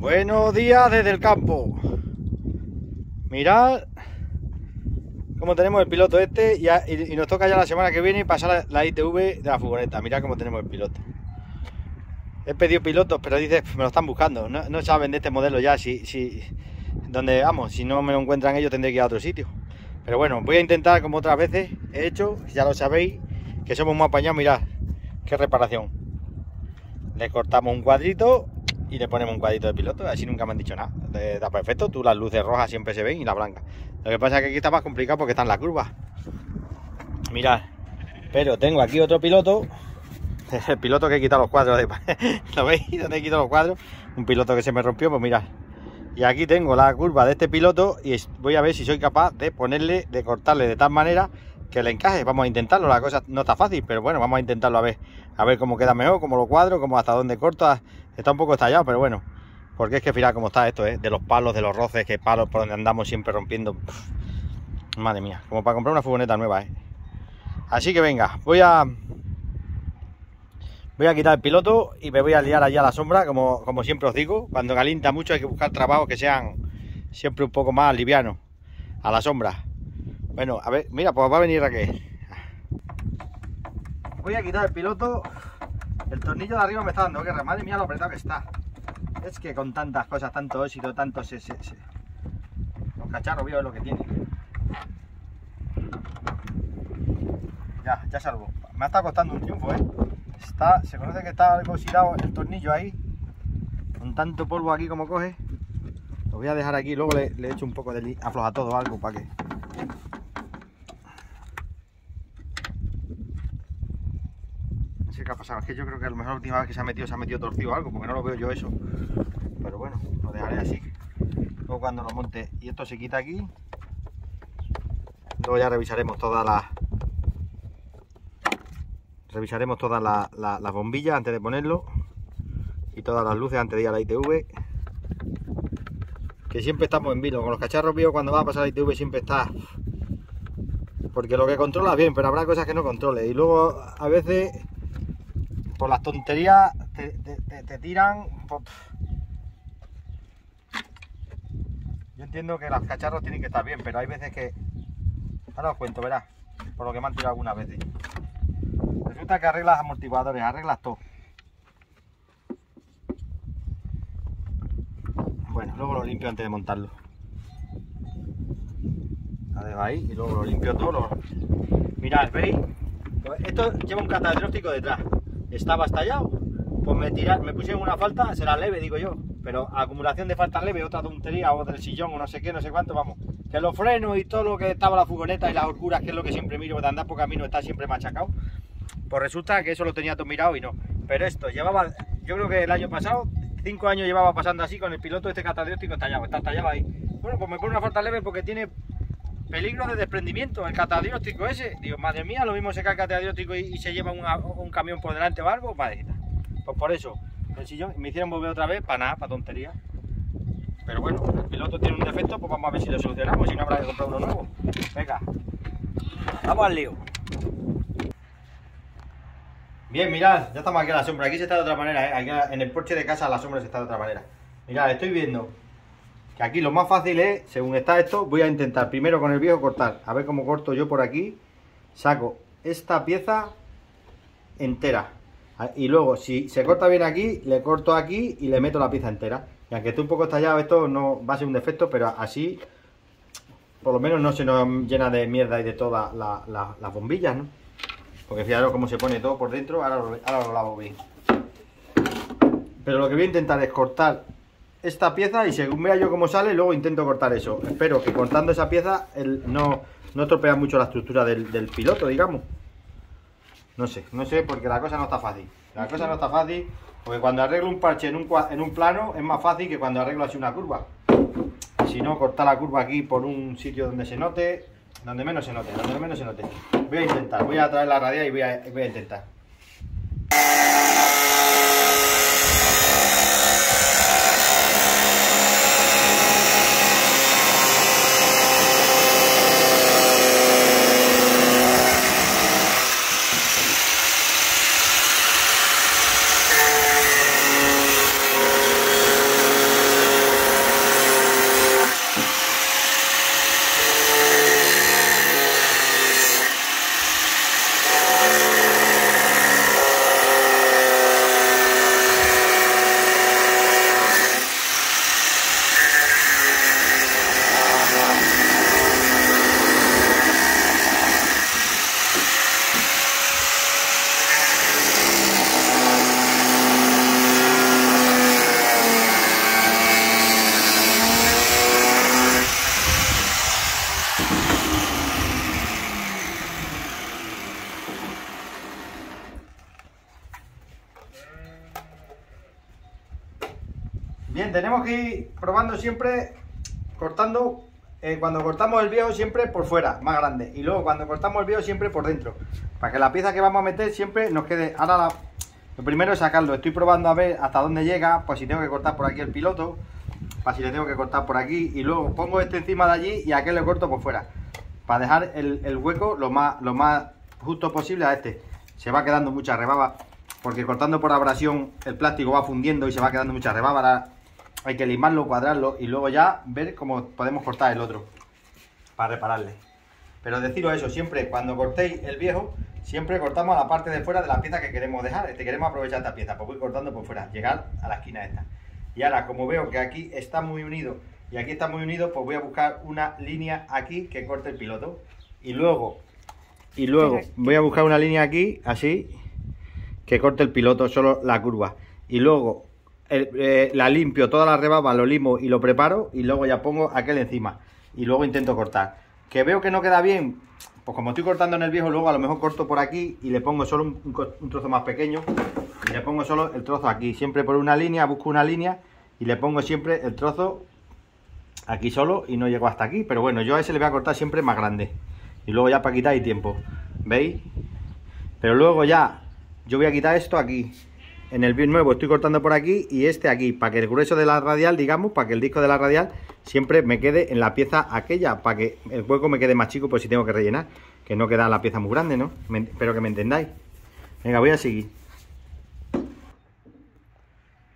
Buenos días desde el campo. Mirad cómo tenemos el piloto este y, nos toca ya la semana que viene pasar la, ITV de la furgoneta. Mirad cómo tenemos el piloto. He pedido pilotos, pero dice, me lo están buscando. No, saben de este modelo ya. Si, si, donde vamos, si no me lo encuentran ellos, tendré que ir a otro sitio. Pero bueno, voy a intentar, como otras veces he hecho, ya lo sabéis, que somos muy apañados. Mirad qué reparación. Le cortamos un cuadrito y le ponemos un cuadrito de piloto, así nunca me han dicho nada. Está perfecto, tú las luces rojas siempre se ven y las blancas. Lo que pasa es que aquí está más complicado porque está en la curva. Mirad, pero tengo aquí otro piloto, el piloto que he quitado los cuadros. ¿lo veis? Donde he quitado los cuadros, un piloto que se me rompió, pues mirad. Y aquí tengo la curva de este piloto y voy a ver si soy capaz de ponerle, de cortarle de tal manera que le encaje. Vamos a intentarlo, la cosa no está fácil, pero bueno, vamos a intentarlo a ver, a ver cómo queda mejor, cómo lo cuadro, cómo hasta dónde corta. Está un poco estallado, pero bueno, porque es que fíjate cómo está esto, ¿eh? de los palos, de los roces, que palos por donde andamos siempre rompiendo. madre mía, como para comprar una furgoneta nueva, ¿eh? Así que venga, voy a voy a quitar el piloto y me voy a liar allá a la sombra, como, como siempre os digo. Cuando calienta mucho hay que buscar trabajos que sean siempre un poco más livianos, a la sombra. Bueno, a ver, mira, pues va a venir Raquel. Voy a quitar el piloto. El tornillo de arriba me está dando guerra. Madre mía lo apretado que está. Es que con tantas cosas, tanto óxido, tanto... Se, se, Los cacharros, lo que tiene. Ya, ya salgo. Me estado costando un triunfo, ¿eh? Está, se conoce que está algo oxidado el tornillo ahí. Con tanto polvo aquí como coge. Lo voy a dejar aquí, luego le, le echo un poco de afloja todo algo para que ha pasado. Es que yo creo que a lo mejor la última vez que se ha metido, se ha metido torcido algo, porque no lo veo yo eso. Pero bueno, lo dejaré así. Luego cuando lo monte y esto se quita aquí, luego ya revisaremos todas las revisaremos todas las bombillas antes de ponerlo y todas las luces antes de ir a la ITV que siempre estamos en vilo con los cacharros vivos cuando va a pasar la ITV siempre está porque lo que controla bien pero habrá cosas que no controle y luego a veces por las tonterías te, tiran. Yo entiendo que los cacharros tienen que estar bien, pero hay veces que. Ahora os cuento, verás, por lo que me han tirado algunas veces. Resulta que arreglas amortiguadores, arreglas todo. Bueno, luego lo limpio antes de montarlo. La dejo ahí y luego lo limpio todo. Mirad, ¿veis? Esto lleva un catastrófico detrás estaba estallado. Pues me tirar, me pusieron una falta, será leve, digo yo. Pero acumulación de falta leve, otra tontería, o del sillón, o no sé qué, no sé cuánto, vamos. Que los frenos y todo lo que estaba la furgoneta y las oscuras, que es lo que siempre miro de andar por camino, está siempre machacado. Pues resulta que eso lo tenía todo mirado y no. Pero esto llevaba, yo creo que el año pasado, cinco años llevaba pasando así con el piloto este catadióptico estallado, está estallado ahí. Bueno, pues me pone una falta leve porque tiene peligro de desprendimiento, el catadióptico ese. Digo, madre mía, lo mismo se cae el catadióptico y, se lleva un camión por delante o algo, madrecita. Pues por eso, el me hicieron volver otra vez, para nada, para tontería. Pero bueno, el piloto tiene un defecto, pues vamos a ver si lo solucionamos, si no habrá que comprar uno nuevo. Venga, vamos al lío. Bien, mirad, ya estamos aquí a la sombra. Aquí se está de otra manera, ¿eh? en el porche de casa la sombra se está de otra manera. Mirad, estoy viendo aquí lo más fácil es, según está esto, voy a intentar primero con el viejo cortar. A ver cómo corto yo por aquí. Saco esta pieza entera. Ah, y luego, si se corta bien aquí, le corto aquí y le meto la pieza entera. Y aunque esté un poco estallado, esto no va a ser un defecto, pero así, por lo menos no se nos llena de mierda y de todas las bombillas, ¿no? Porque fijaros cómo se pone todo por dentro, ahora lo lavo bien. Pero lo que voy a intentar es cortar esta pieza y según vea yo cómo sale, luego intento cortar eso. Espero que cortando esa pieza no, no estropea mucho la estructura del, piloto, digamos. No sé, no sé, porque la cosa no está fácil. La cosa no está fácil, porque cuando arreglo un parche en un, en un plano es más fácil que cuando arreglo así una curva. Si no, cortar la curva aquí por un sitio donde se note, donde menos se note, donde menos se note. Voy a intentar, voy a traer la radia y voy a, voy a intentar. Tenemos que ir probando siempre, cortando, eh, cuando cortamos el viejo siempre por fuera, más grande. Y luego cuando cortamos el viejo siempre por dentro. Para que la pieza que vamos a meter siempre nos quede... Ahora lo primero es sacarlo. Estoy probando a ver hasta dónde llega, pues si tengo que cortar por aquí el piloto, para si le tengo que cortar por aquí. Y luego pongo este encima de allí y aquel le corto por fuera. Para dejar el, el hueco lo más, lo más justo posible a este. Se va quedando mucha rebaba porque cortando por abrasión el plástico va fundiendo y se va quedando mucha rebaba. Hay que limarlo, cuadrarlo y luego ya ver cómo podemos cortar el otro para repararle. Pero deciros eso, siempre cuando cortéis el viejo, siempre cortamos a la parte de fuera de la pieza que queremos dejar. Este queremos aprovechar esta pieza, pues voy cortando por fuera, llegar a la esquina esta. Y ahora, como veo que aquí está muy unido y aquí está muy unido, pues voy a buscar una línea aquí que corte el piloto. Y luego, y luego voy a buscar una línea aquí, así, que corte el piloto solo la curva. Y luego eh, la limpio, toda la rebaba, lo limo y lo preparo y luego ya pongo aquel encima. Y luego intento cortar. Que veo que no queda bien, pues como estoy cortando en el viejo, luego a lo mejor corto por aquí y le pongo solo un, trozo más pequeño. Y le pongo solo el trozo aquí. Siempre por una línea, busco una línea y le pongo siempre el trozo aquí solo y no llego hasta aquí. Pero bueno, yo a ese le voy a cortar siempre más grande. Y luego ya para quitar y tiempo. ¿Veis? Pero luego ya yo voy a quitar esto aquí. En el bien nuevo estoy cortando por aquí y este aquí, para que el grueso de la radial, digamos, para que el disco de la radial siempre me quede en la pieza aquella, para que el hueco me quede más chico por si tengo que rellenar, que no queda la pieza muy grande, ¿no? espero que me entendáis. Venga, voy a seguir.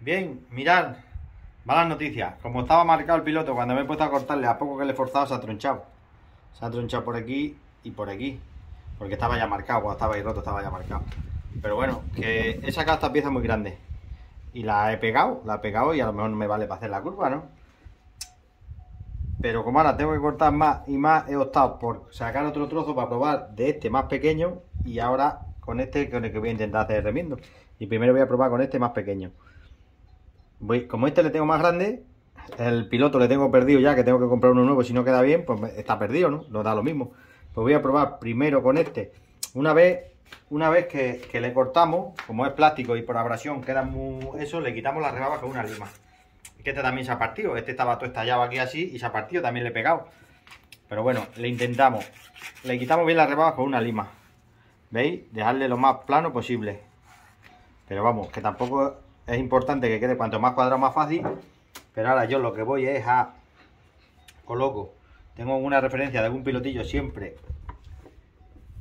Bien, mirad, malas noticias. Como estaba marcado el piloto, cuando me he puesto a cortarle, a poco que le he forzado, se ha tronchado. Se ha tronchado por aquí y por aquí. Porque estaba ya marcado, cuando estaba ahí roto estaba ya marcado. Pero bueno, que he sacado esta pieza muy grande. Y la he pegado, la he pegado y a lo mejor no me vale para hacer la curva, ¿no? Pero como ahora tengo que cortar más y más, he optado por sacar otro trozo para probar de este más pequeño y ahora con este con el que voy a intentar hacer el remiendo. Y primero voy a probar con este más pequeño. Voy, como este le tengo más grande, el piloto le tengo perdido ya, que tengo que comprar uno nuevo, si no queda bien, pues está perdido, ¿no? No da lo mismo. Pues voy a probar primero con este. Una vez una vez que, le cortamos, como es plástico y por abrasión queda muy eso, le quitamos la rebaba con una lima. Que este también se ha partido, este estaba todo estallado aquí así y se ha partido, también le he pegado. Pero bueno, le intentamos. Le quitamos bien la rebaba con una lima. ¿Veis? Dejarle lo más plano posible. Pero vamos, que tampoco es importante que quede cuanto más cuadrado más fácil. Pero ahora yo lo que voy es a... Coloco. Tengo una referencia de algún pilotillo siempre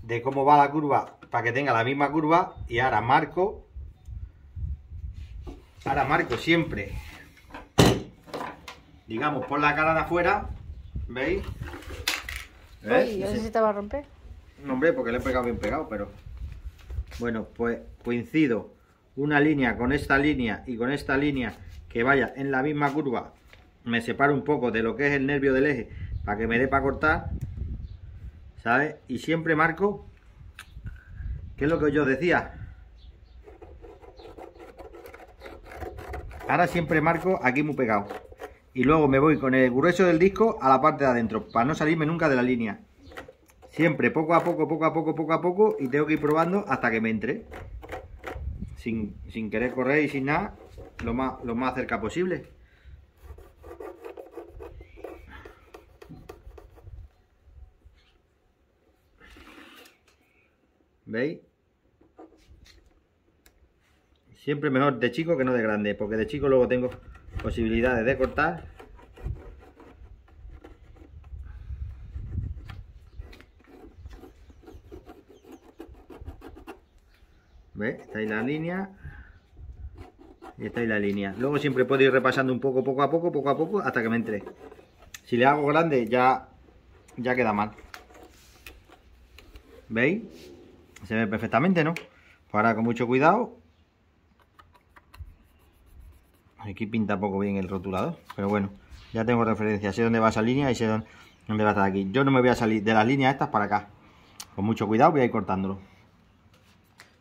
de cómo va la curva para que tenga la misma curva y ahora marco ahora marco siempre digamos por la cara de afuera ¿veis? ¿Veis? Uy, si te va a romper no hombre porque le he pegado bien pegado pero bueno pues coincido una línea con esta línea y con esta línea que vaya en la misma curva me separo un poco de lo que es el nervio del eje para que me dé para cortar Y siempre marco, ¿qué es lo que yo decía? Ahora siempre marco aquí muy pegado. Y luego me voy con el grueso del disco a la parte de adentro, para no salirme nunca de la línea. Siempre poco a poco, poco a poco, poco a poco, y tengo que ir probando hasta que me entre. Sin, sin querer correr y sin nada, lo más, lo más cerca posible. ¿Veis? Siempre mejor de chico que no de grande, porque de chico luego tengo posibilidades de cortar. ¿Veis? Está ahí la línea. Y está ahí la línea. Luego siempre puedo ir repasando un poco, poco a poco, poco a poco, hasta que me entre. Si le hago grande, ya, ya queda mal. ¿Veis? Se ve perfectamente, ¿no? Pues ahora con mucho cuidado. Aquí pinta poco bien el rotulador, pero bueno, ya tengo referencia. Sé dónde va esa línea y sé dónde va a estar aquí. Yo no me voy a salir de las líneas estas para acá. Con mucho cuidado voy a ir cortándolo.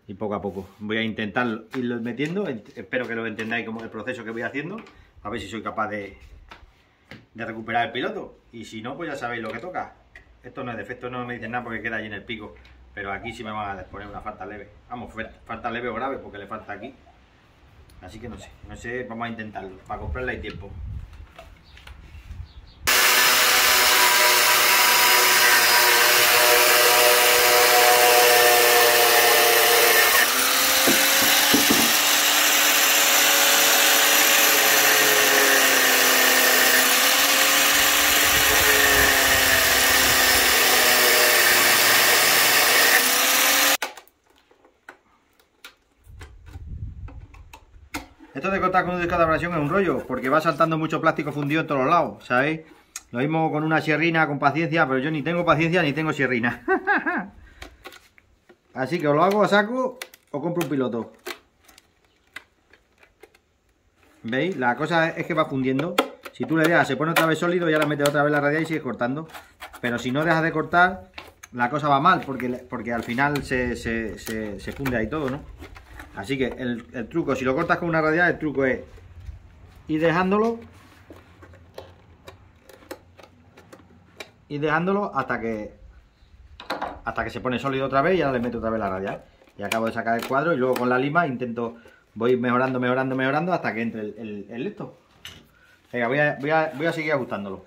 Y poco a poco. Voy a intentar irlo metiendo. Espero que lo entendáis como el proceso que voy haciendo. A ver si soy capaz de, recuperar el piloto. Y si no, pues ya sabéis lo que toca. Esto no es defecto, no me dicen nada porque queda ahí en el pico. Pero aquí sí me van a poner una falta leve. Vamos, falta leve o grave porque le falta aquí. Así que no sé, no sé, vamos a intentarlo. Para comprarla hay tiempo. Con un disco de abrasión es un rollo, porque va saltando mucho plástico fundido en todos los lados, ¿sabéis? Lo mismo con una sierrina con paciencia, pero yo ni tengo paciencia ni tengo sierrina. Así que o lo hago a saco o compro un piloto. ¿Veis? La cosa es que va fundiendo. Si tú le dejas, se pone otra vez sólido y ahora metes otra vez la radial y sigue cortando. Pero si no dejas de cortar, la cosa va mal, porque, porque al final se, se, se, se funde ahí todo, ¿no? Así que el, truco, si lo cortas con una radial, el truco es ir dejándolo ir dejándolo hasta que hasta que se pone sólido otra vez y ahora le meto otra vez la radial y acabo de sacar el cuadro y luego con la lima intento voy mejorando, mejorando, mejorando hasta que entre el, el, venga, voy a, voy, a, voy a seguir ajustándolo.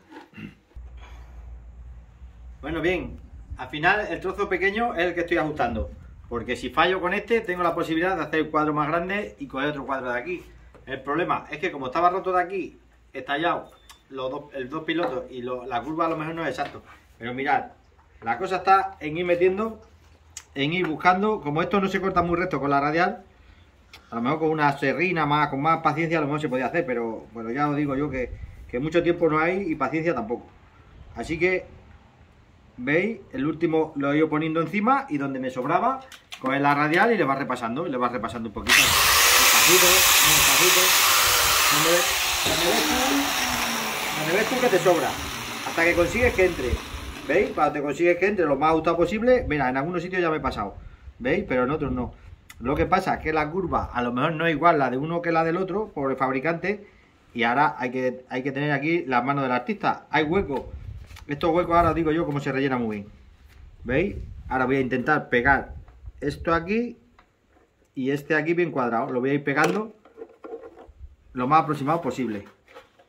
Bueno, bien. Al final el trozo pequeño es el que estoy ajustando porque si fallo con este, tengo la posibilidad de hacer un cuadro más grande y coger otro cuadro de aquí. El problema es que como estaba roto de aquí, estallado los dos, el pilotos y la curva a lo mejor no es exacto. Pero mirad, la cosa está en ir metiendo, en ir buscando. Como esto no se corta muy recto con la radial, a lo mejor con una serrina más, con más paciencia a lo mejor se podía hacer. Pero bueno, ya os digo yo que mucho tiempo no hay y paciencia tampoco. Así que ¿Veis? El último lo he ido poniendo encima y donde me sobraba, coge la radial y le va repasando, y le va repasando un poquito. Despacito, despacito. Donde ves tú que te sobra. Hasta que consigues que entre. ¿Veis? Para que consigues que entre lo más ajustado posible. Mira, en algunos sitios ya me he pasado. ¿Veis? Pero en otros no. Lo que pasa es que la curva a lo mejor no es igual la de uno que la del otro por el fabricante. Y ahora hay que, hay que tener aquí las manos del artista. Hay hueco estos huecos ahora digo yo cómo se rellena muy bien. ¿Veis? Ahora voy a intentar pegar esto aquí y este aquí bien cuadrado. Lo voy a ir pegando lo más aproximado posible.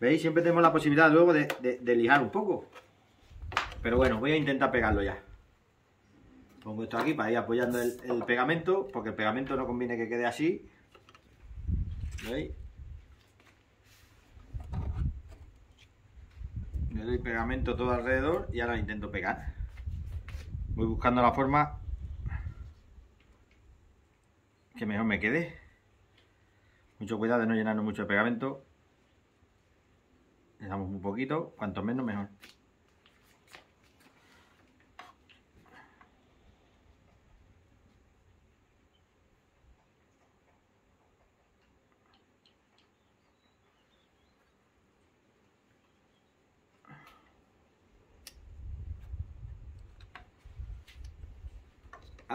¿Veis? Siempre tenemos la posibilidad luego de, lijar un poco. Pero bueno, voy a intentar pegarlo ya. Pongo esto aquí para ir apoyando el pegamento, porque el pegamento no conviene que quede así. ¿Veis? Le doy pegamento todo alrededor y ahora intento pegar. Voy buscando la forma que mejor me quede. Mucho cuidado de no llenarnos mucho de pegamento. Le damos un poquito cuanto menos mejor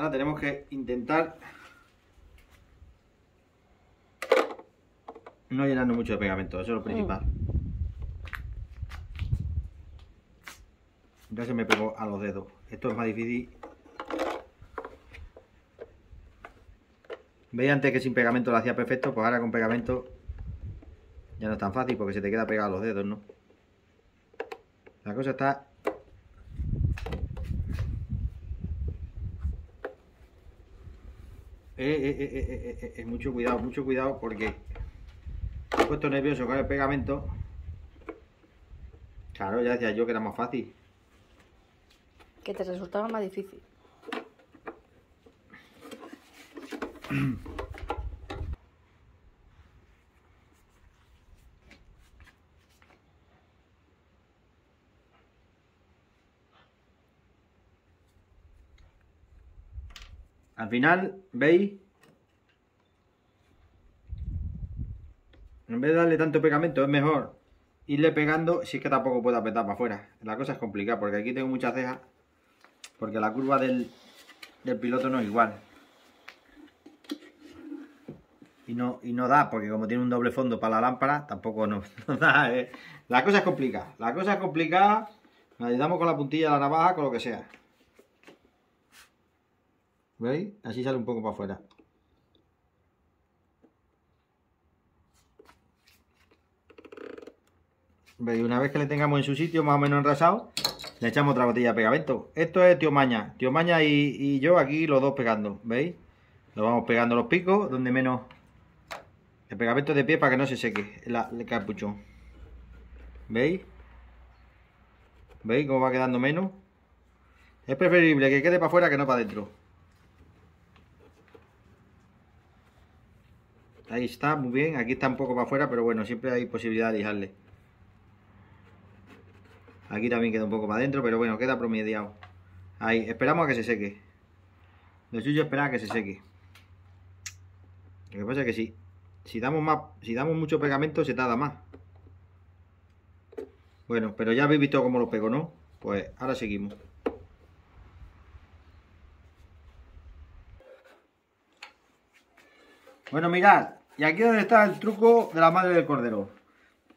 Ahora tenemos que intentar no llenarnos mucho de pegamento, eso es lo principal. Ya se me pegó a los dedos. Esto es más difícil. Veis antes que sin pegamento lo hacía perfecto, pues ahora con pegamento ya no es tan fácil porque se te queda pegado a los dedos, ¿no? La cosa está Eh eh, eh, eh, mucho cuidado, mucho cuidado porque he puesto nervioso con el pegamento. Claro, ya decía yo que era más fácil. Que te resultaba más difícil. Al final, ¿veis? En vez de darle tanto pegamento, es mejor irle pegando si es que tampoco puedo apretar para afuera. La cosa es complicada porque aquí tengo muchas cejas. Porque la curva del, del piloto no es igual. Y no, y no da, porque como tiene un doble fondo para la lámpara, tampoco no, da. ¿eh? La cosa es complicada. La cosa es complicada. Nos ayudamos con la puntilla de la navaja, con lo que sea. ¿Veis? Así sale un poco para afuera. ¿Veis? Una vez que le tengamos en su sitio, más o menos enrasado, le echamos otra botella de pegamento. Esto es tío Maña. Tío Maña y, yo aquí los dos pegando, ¿veis? Lo vamos pegando los picos, donde menos... El pegamento de pie para que no se seque el capuchón. ¿Veis? ¿Veis cómo va quedando menos? Es preferible que quede para afuera que no para adentro. Ahí está, muy bien. Aquí está un poco para afuera, pero bueno, siempre hay posibilidad de lijarle. Aquí también queda un poco para adentro, pero bueno, queda promediado. Ahí, esperamos a que se seque. Lo suyo es esperar a que se seque. Lo que pasa es que si, si damos más, si damos mucho pegamento se tarda más. Bueno, pero ya habéis visto cómo lo pego, ¿no? Pues ahora seguimos. Bueno, mirad, y aquí es donde está el truco de la madre del cordero.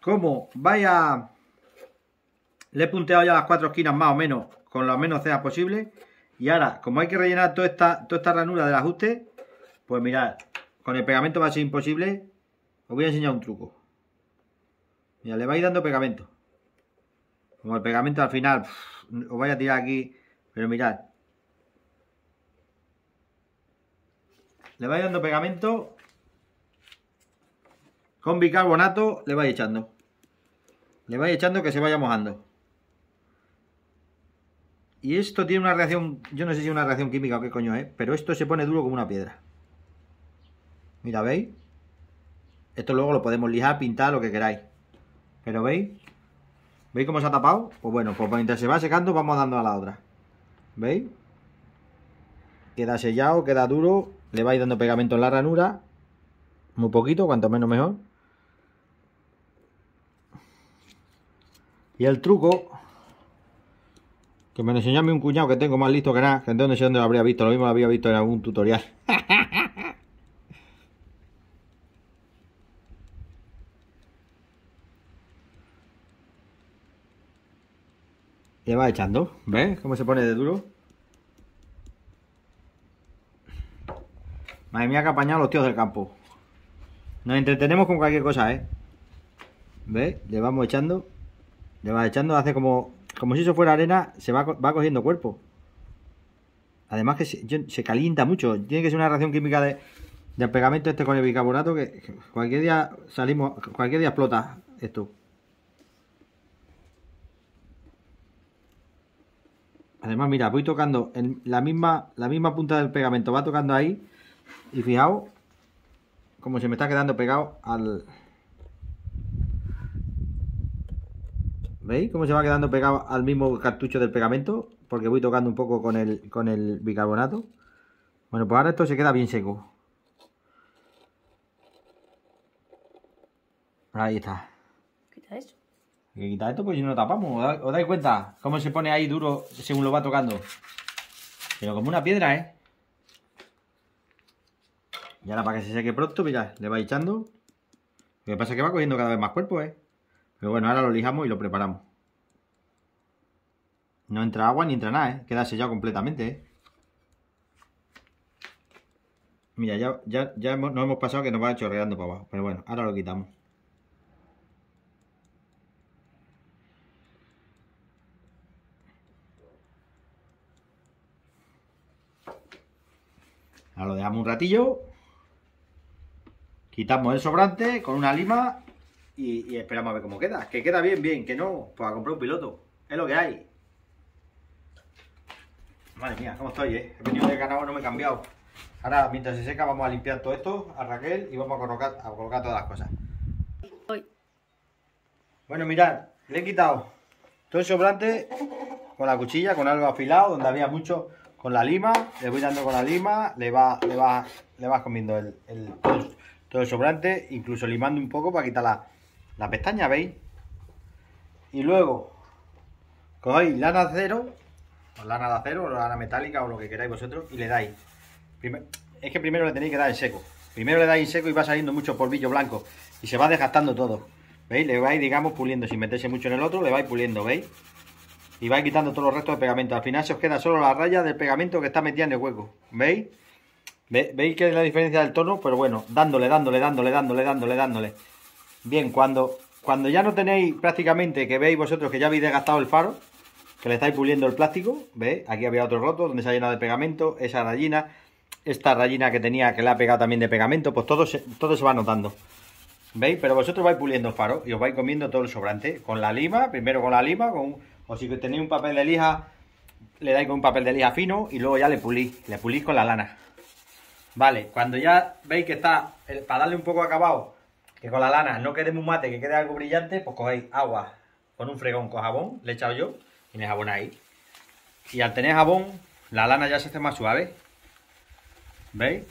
Como vaya, le he punteado ya las cuatro esquinas más o menos, con lo menos cejas posible. Y ahora, como hay que rellenar toda esta, ranura del ajuste, pues mirad, con el pegamento va a ser imposible. Os voy a enseñar un truco. Mira, le vais dando pegamento. Como el pegamento al final, os voy a tirar aquí, pero mirad. Le vais dando pegamento. Con bicarbonato le vais echando. Le vais echando que se vaya mojando. Y esto tiene una reacción, yo no sé si es una reacción química o qué coño es, pero esto se pone duro como una piedra. Mira, ¿veis? Esto luego lo podemos lijar, pintar, lo que queráis. Pero ¿veis? ¿Veis cómo se ha tapado? Pues bueno, pues mientras se va secando vamos dando a la otra. ¿Veis? Queda sellado, queda duro. Le vais dando pegamento en la ranura. Muy poquito, cuanto menos mejor. Y el truco, que me lo enseñó a mí un cuñado que tengo más listo que nada, que no sé dónde lo habría visto, lo mismo lo había visto en algún tutorial. Le va echando, ¿ves? Cómo se pone de duro. Madre mía que apañado los tíos del campo. Nos entretenemos con cualquier cosa, ¿eh? ¿Ves? Le vamos echando. Le va echando, hace como, como si eso fuera arena, se va, va cogiendo cuerpo. Además que se, se calienta mucho. Tiene que ser una reacción química de, del pegamento este con el bicarbonato que, que cualquier día salimos, cualquier día explota esto. Además, mira, voy tocando en la misma, la misma punta del pegamento, va tocando ahí. Y fijaos cómo se me está quedando pegado al... ¿Veis cómo se va quedando pegado al mismo cartucho del pegamento? Porque voy tocando un poco con el, con el bicarbonato. Bueno, pues ahora esto se queda bien seco. Ahí está. Quita eso. Hay que quitar esto porque si no lo tapamos. ¿Os da- ¿Os dais cuenta cómo se pone ahí duro según lo va tocando? Pero como una piedra, ¿eh? Y ahora para que se seque pronto, mira, le va echando. Lo que pasa es que va cogiendo cada vez más cuerpo, ¿eh? Pero bueno, ahora lo lijamos y lo preparamos. No entra agua ni entra nada, ¿eh? Queda sellado completamente, ¿eh? Mira, ya, ya, ya hemos- nos hemos pasado que nos va chorreando para abajo. Pero bueno, ahora lo quitamos. Ahora lo dejamos un ratillo. Quitamos el sobrante con una lima y, y esperamos a ver cómo queda. Que queda bien, bien, que no, pues a comprar un piloto. Es lo que hay. Madre mía, cómo estoy, eh. He venido de ganado, no me he cambiado. Ahora, mientras se seca, vamos a limpiar todo esto a Raquel y vamos a colocar, a colocar todas las cosas. Bueno, mirad, le he quitado todo el sobrante con la cuchilla, con algo afilado, donde había mucho con la lima, le voy dando con la lima, le va, le va, le vas comiendo el, el, todo el sobrante, incluso limando un poco para quitar la, la pestaña, ¿veis? Y luego cogéis lana acero, o lana de acero, o lana metálica, o lo que queráis vosotros, y le dais. Es que primero le tenéis que dar en seco. Primero le dais en seco y va saliendo mucho polvillo blanco, y se va desgastando todo. ¿Veis? Le vais, digamos, puliendo. Sin meterse mucho en el otro, le vais puliendo, ¿veis? Y vais quitando todos los restos de pegamento. Al final se os queda solo la raya del pegamento que está metida en el hueco. ¿Veis? Ve- ¿Veis que es la diferencia del tono? Pero bueno, dándole, dándole, dándole, dándole, dándole, dándole. Bien, cuando cuando ya no tenéis prácticamente, que veis vosotros que ya habéis desgastado el faro, que le estáis puliendo el plástico, ¿veis? Aquí había otro roto donde se ha llenado de pegamento, esa rayina, esta rayina que tenía que le ha pegado también de pegamento, pues todo se, todo se va notando. ¿Veis? Pero vosotros vais puliendo el faro y os vais comiendo todo el sobrante. Con la lima, primero con la lima, con, o si tenéis un papel de lija, le dais con un papel de lija fino y luego ya le pulís, le pulís con la lana. Vale, cuando ya veis que está, para darle un poco acabado, que con la lana no quede muy mate, que quede algo brillante, pues cogéis agua con un fregón con jabón, le he echado yo, y le jabonáis. Y al tener jabón, la lana ya se hace más suave. ¿Veis?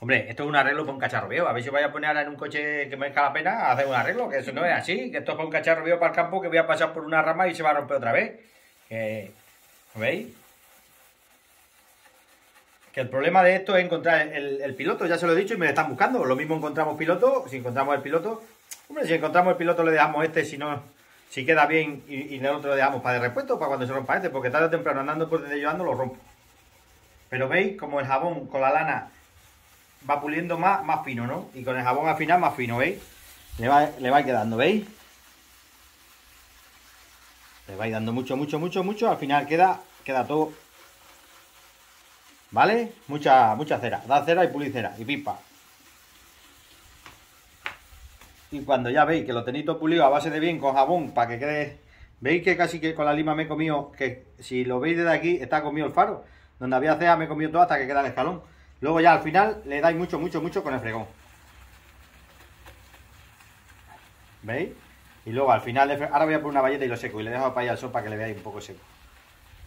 Hombre, esto es un arreglo para un cacharro viejo. A ver si vais a poner ahora en un coche que merezca la pena hacer un arreglo, que eso no es así, que esto es para un cacharro viejo para el campo que voy a pasar por una rama y se va a romper otra vez. ¿Veis? Que el problema de esto es encontrar el, piloto, ya se lo he dicho y me lo están buscando. Lo mismo encontramos piloto, si encontramos el piloto, hombre, si encontramos el piloto le dejamos este, si no, si queda bien y, y nosotros lo dejamos para de repuesto, para cuando se rompa este, porque tarde o temprano andando por donde yo ando lo rompo. Pero veis como el jabón con la lana va puliendo más, más fino, ¿no? Y con el jabón al final más fino, ¿veis? Le va, le va quedando, ¿veis? Le vais dando mucho, mucho, mucho, mucho. Al final queda, queda todo. ¿Vale? Mucha, mucha cera. Da cera y pulicera. Y pipa. Y cuando ya veis que lo tenéis todo pulido a base de bien con jabón para que quede... ¿Veis que casi que con la lima me he comido? Que si lo veis desde aquí está comido el faro. Donde había cera me he comido todo hasta que queda el escalón. Luego ya al final le dais mucho, mucho, mucho con el fregón. ¿Veis? Y luego al final, ahora voy a poner una valleta y lo seco y le dejo para allá al sol para que le veáis un poco seco.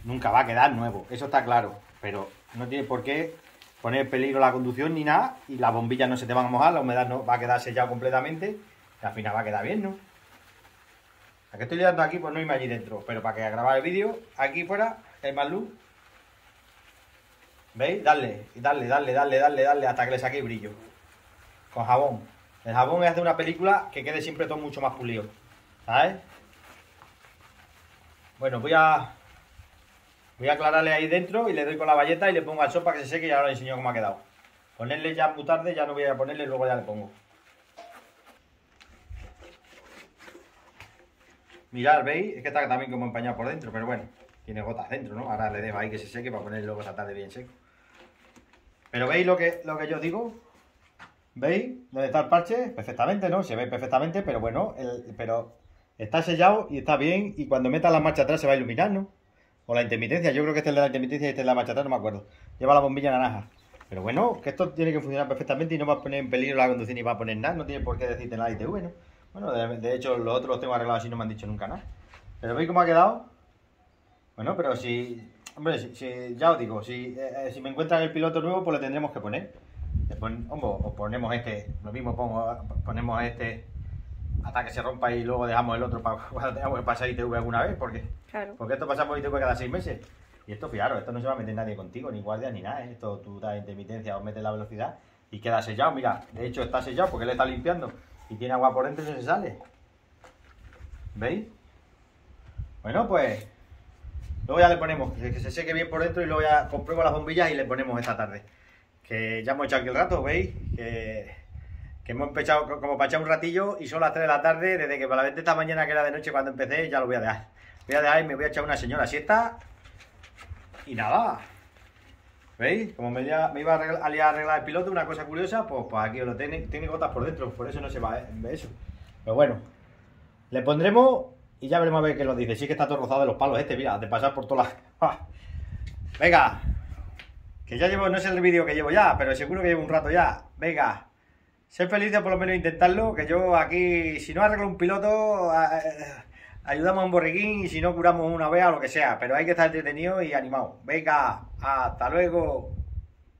Nunca va a quedar nuevo, eso está claro, pero no tiene por qué poner peligro la conducción ni nada y las bombillas no se te van a mojar, la humedad no va a quedar sellado completamente y al final va a quedar bien, ¿no? ¿A qué estoy liando aquí? Pues no irme allí dentro, pero para que grabar el vídeo, aquí fuera hay más luz. ¿Veis? Dale, dale, dale, dale, dale, dale hasta que le saque brillo. Con jabón. El jabón es de una película que quede siempre todo mucho más pulido. ¿Sabes? Bueno, voy a... Voy a aclararle ahí dentro y le doy con la valleta y le pongo al sol para que se seque y ahora le enseño cómo ha quedado. Ponerle ya muy tarde, ya no voy a ponerle, luego ya le pongo. Mirad, ¿veis? Es que está también como empañado por dentro, pero bueno, tiene gotas dentro, ¿no? Ahora le dejo ahí que se seque para ponerle luego esa tarde bien seco. Pero ¿veis lo que, lo que yo digo? ¿Veis? ¿Dónde está el parche? Perfectamente, ¿no? Se ve perfectamente, pero bueno, pero está sellado y está bien y cuando meta la marcha atrás se va a iluminar, ¿no? O la intermitencia, yo creo que este es de la intermitencia y este es la atrás, no me acuerdo. Lleva la bombilla naranja. Pero bueno, que esto tiene que funcionar perfectamente y no va a poner en peligro la conducción ni va a poner nada, no tiene por qué decirte nada ITV, ¿no? Bueno, de, hecho los otros los tengo arreglados así no me han dicho nunca nada. Pero ¿veis cómo ha quedado? Bueno, pero si... Hombre, si, ya os digo, si, eh, si me encuentran el piloto nuevo, pues le tendremos que poner. Después, hombre, o ponemos este, lo mismo pongo, ponemos este hasta que se rompa y luego dejamos el otro para tengamos que pasar ITV alguna vez, porque, porque esto pasa ITV cada seis meses. Y esto, fijaros, esto no se va a meter nadie contigo, ni guardia ni nada, ¿eh? esto tú das intermitencia o metes la velocidad y queda sellado, mira, de hecho está sellado porque le está limpiando y tiene agua por dentro y se sale. ¿Veis? Bueno, pues luego ya le ponemos, que se seque bien por dentro y luego ya compruebo las bombillas y le ponemos esta tarde. Que ya hemos hecho aquí el rato, ¿veis? Que que hemos empezado como para echar un ratillo y son las 3 de la tarde, desde que para la 20 esta mañana que era de noche cuando empecé, ya lo voy a dejar. Voy a dejar y me voy a echar una señora siesta y nada. ¿Veis? Como me, iba a arreglar, el piloto, una cosa curiosa, pues, pues aquí lo tiene, tiene gotas por dentro, por eso no se va, ¿eh? eso. Pero bueno, le pondremos y ya veremos a ver qué nos dice. Sí que está todo rozado de los palos este, mira, de pasar por todas las... ¡Ah! Venga, que ya llevo, no es el vídeo que llevo ya, pero seguro que llevo un rato ya. Venga. Ser feliz de por lo menos intentarlo, que yo aquí, si no arreglo un piloto, ayudamos a un borriquín y si no curamos una vez o lo que sea, pero hay que estar entretenido y animado. Venga, hasta luego.